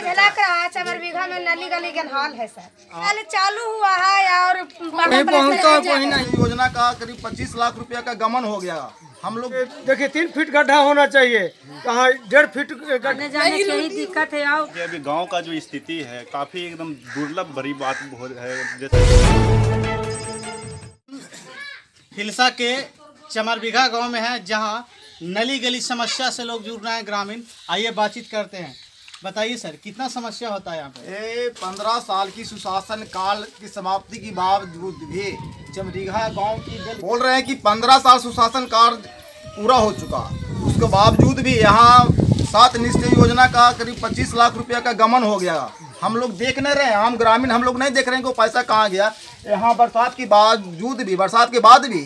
झलक रहा है चमर बीघा में नली गली के हाल है सर। पहले चालू हुआ है और योजना का करीब 25 लाख रुपया का गमन हो गया। हम लोग देखिए तीन फीट गड्ढा होना चाहिए। कहाँ डेढ़ फीट गड्ढा आने जाने की दिक्कत है और ये अभी गाँव का जो स्थिति है काफ़ी एकदम दुर्लभ भरी बात है जैसे हिलसा के चमरबिघा गाँव में है जहाँ नली गली समस्या से लोग जुड़ रहे हैं ग्रामीण। आइए बातचीत करते हैं। बताइए सर, कितना समस्या होता है यहाँ पे? पंद्रह साल की सुशासन काल की समाप्ति के बावजूद भी चमरीघा गाँव की बोल रहे हैं कि पंद्रह साल सुशासन काल पूरा हो चुका। उसके बावजूद भी यहाँ सात निश्चय योजना का करीब पच्चीस लाख रुपया का गमन हो गया। हम लोग देख नहीं रहे हैं हम ग्रामीण हम लोग नहीं देख रहे हैं कि पैसा कहाँ गया। यहाँ बरसात के बावजूद भी, बरसात के बाद भी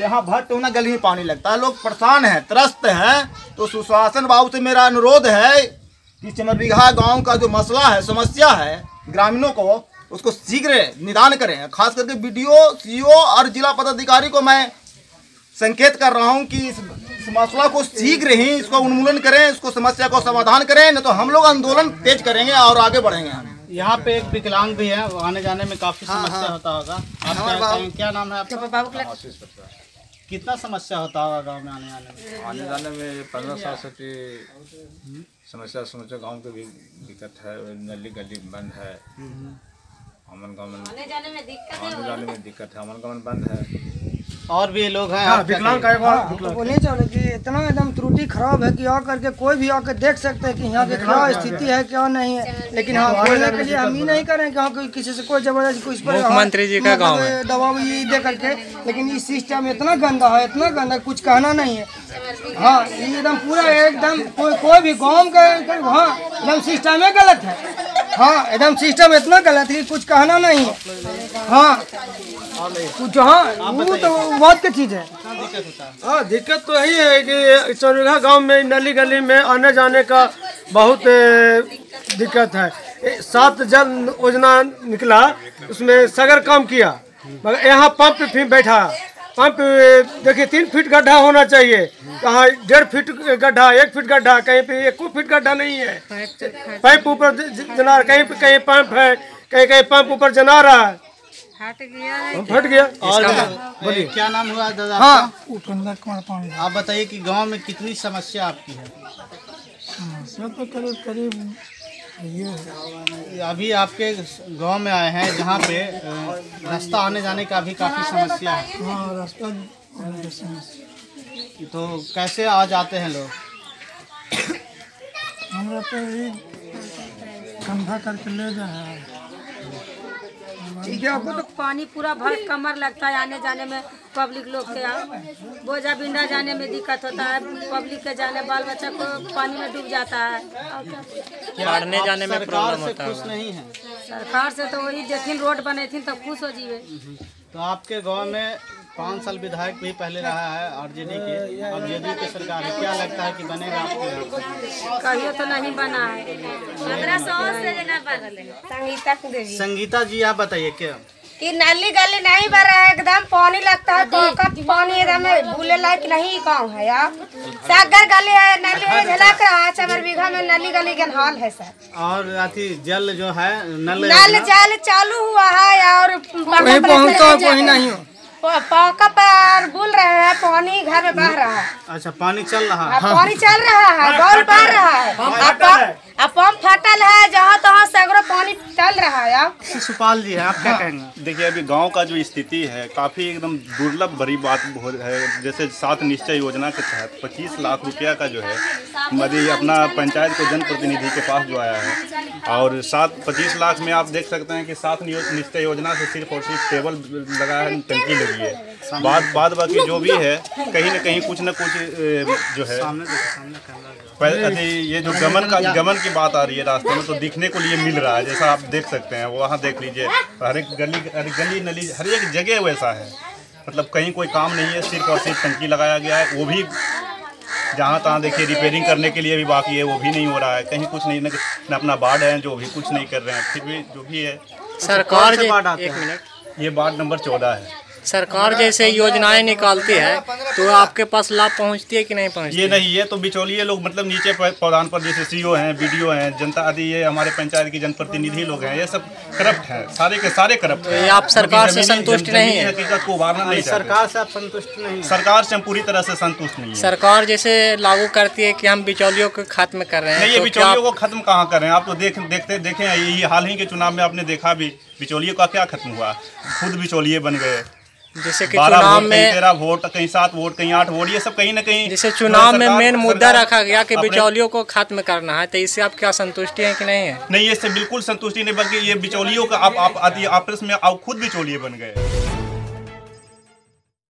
यहाँ भट्ट होना गली में पानी लगता है। लोग परेशान हैं, त्रस्त हैं तो सुशासन बाबू से मेरा अनुरोध है कि चमरबिघा गाँव का जो मसला है समस्या है ग्रामीणों को उसको शीघ्र निदान करें। खास करके बीडीओ सीओ और जिला पदाधिकारी को मैं संकेत कर रहा हूँ कि इस, मसला को शीघ्र ही इसको उन्मूलन करें इसको समस्या को समाधान करें नहीं तो हम लोग आंदोलन तेज करेंगे और आगे बढ़ेंगे। हम यहाँ पे एक विकलांग भी है वो आने जाने में काफ़ी समस्या होता होगा। कहेंगे? क्या नाम है आपका? कितना समस्या होता होगा गाँव में आने जाने में? आने जाने में पंद्रह साल से की समस्या समस्या गाँव के भी दिक्कत है नली गली बंद है। अमन गमन आने जाने में दिक्कत है अमन गमन बंद है। और भी लोग हैं क्या विकलांग? का एक बार बोले चलो कि इतना एकदम त्रुटि खराब है कि आ करके कोई भी आकर देख सकते हैं कि यहाँ की क्या स्थिति है। क्या नहीं है। लेकिन हाँ बोलने के लिए हम ही नहीं करें कि हाँ किसी से कोई ज़बरदस्ती इस पर मुख्यमंत्री जी का गाँव दबाव ये दे करके लेकिन ये सिस्टम इतना गंदा है इतना गंदा कुछ कहना नहीं है। हाँ ये एकदम पूरा एकदम कोई कोई भी गाँव का हाँ एकदम सिस्टम ही गलत है। हाँ एकदम सिस्टम इतना गलत है कुछ कहना नहीं है। हाँ कुछ हाँ वो तो बहुत की चीज़ है। हाँ। दिक्कत तो यही है कि चौरघा गाँव में नली गली में आने जाने का बहुत दिक्कत है। सात जल योजना निकला उसमें सगर काम किया मगर यहाँ पंप भी बैठा। पंप देखिए तीन फीट गड्ढा होना चाहिए। कहाँ डेढ़ फीट गड्ढा एक फीट गड्ढा कहीं पे एक फीट गड्ढा नहीं है। पाइप ऊपर जना कहीं पे कहीं पंप है कहीं कहीं पंप ऊपर जना रहा है। हट गया है। फट गया। और बोलिए। क्या नाम हुआ दादा हाँ। उपेंद्र कुमार पांडे आप बताइए कि गाँव में कितनी समस्या आपकी है? सब तो करीब करीब ये अभी आपके गाँव में आए हैं जहाँ पे रास्ता आने जाने का भी काफ़ी समस्या है। हाँ रास्ता समस्या। तो कैसे आ जाते हैं लोग? हमरा पे ही कंधा करके ले जा रहा है। ठीक है आपको तो पानी पूरा भर कमर लगता है आने जाने में पब्लिक लोग के बोझा बिंडा जाने में दिक्कत होता है पब्लिक के जाने बाल बच्चा को पानी में डूब जाता है। पढ़ने जाने में प्रॉब्लम होता है नहीं है? सरकार से तो वही जैसे रोड बने थी तब खुश हो जीवे। तो आपके गाँव में पाँच साल विधायक भी पहले रहा है आरजेडी के। अब जेडीयू की सरकार है क्या लगता है कि बनेगा आपके कहियो तो नहीं बना है। पंद्रह सौ से संगीता संगीता जी आप बताइए क्या? कि नली गली नहीं भर रहा है एकदम पानी लगता है तो का पानी एकदम भूले लायक नहीं गाँव है यार। सागर गली है नली झलक रहा है चमर बीघा में नली गली के हाल है सर। और अथी जल जो है नल नल जल चालू हुआ है और हो पौका पर बुल रहे हैं पानी घर में बह रहा है। अच्छा पानी चल रहा है। अब पानी चल रहा है बॉल बह रहा है। अब पंप- फटल है जहाँ तहाँ सगरो पानी चल रहा है अब सुपाल जी है आप क्या कहेंगे? देखिए अभी गाँव का जो स्थिति है काफ़ी एकदम दुर्लभ भरी बात है जैसे सात निश्चय योजना के तहत 25 लाख रुपया का जो है मदी अपना पंचायत के जनप्रतिनिधि के पास जो आया है। और सात पच्चीस लाख में आप देख सकते हैं कि सात निश्चय योजना से सिर्फ़ और सिर्फ़ टेबल लगा है टंकी लगी है। बाद बाद बाकी जो भी है कहीं ना कहीं कुछ ना कुछ जो है। सामने सामने कैमरा जो। पहले अभी ये जो गमन का गमन की बात आ रही है रास्ते में तो दिखने को लिए मिल रहा है जैसा आप देख सकते हैं वहाँ देख लीजिए। हर एक गली हर एक गली नली हर एक जगह वैसा है। मतलब कहीं कोई काम नहीं है सिर्फ़ और सिर्फ़ टंकी लगाया गया है वो भी जहाँ तहाँ देखिए रिपेयरिंग करने के लिए भी बाकी है वो भी नहीं हो रहा है। कहीं कुछ नहीं न अपना वार्ड है जो भी कुछ नहीं कर रहे हैं फिर भी जो भी है। सरकार से बाढ़ आते हैं? ये वार्ड नंबर चौदह है। सरकार जैसे योजनाएँ निकालती है तो आपके पास लाभ पहुँचती है कि नहीं पहुँचती? ये नहीं ये तो बिचौलिए लोग मतलब नीचे पौधान पर जैसे सीओ हैं बीडीओ हैं जनता आदि ये हमारे पंचायत की जनप्रतिनिधि लोग हैं ये सब करप्ट हैं सारे के सारे करप्ट हैं। आप सरकार से संतुष्ट नहीं है? हकीकत को उभारना नहीं सरकार से आप संतुष्ट नहीं सरकार से हम पूरी तरह से संतुष्ट नहीं सरकार जैसे लागू करती है कि हम बिचौलियों को खत्म कर रहे हैं नहीं ये तो बिचौलियों को खत्म कहाँ कर रहे हैं? आप तो देख देखते देखें ये हाल ही के चुनाव में आपने देखा भी बिचौलियों का क्या खत्म हुआ? खुद बिचौलिए बन गए। जैसे कि चुनाव में तेरा वोट कहीं सात वोट कहीं आठ वोट ये सब कहीं ना कहीं जैसे चुनाव में मेन मुद्दा रखा गया कि बिचौलियों को खत्म करना है तो इससे आप क्या संतुष्टि है कि नहीं है? नहीं इससे बिल्कुल संतुष्टि नहीं बल्कि ये बिचौलियों का आप आप आपस में आप खुद बिचौलिए बन गए।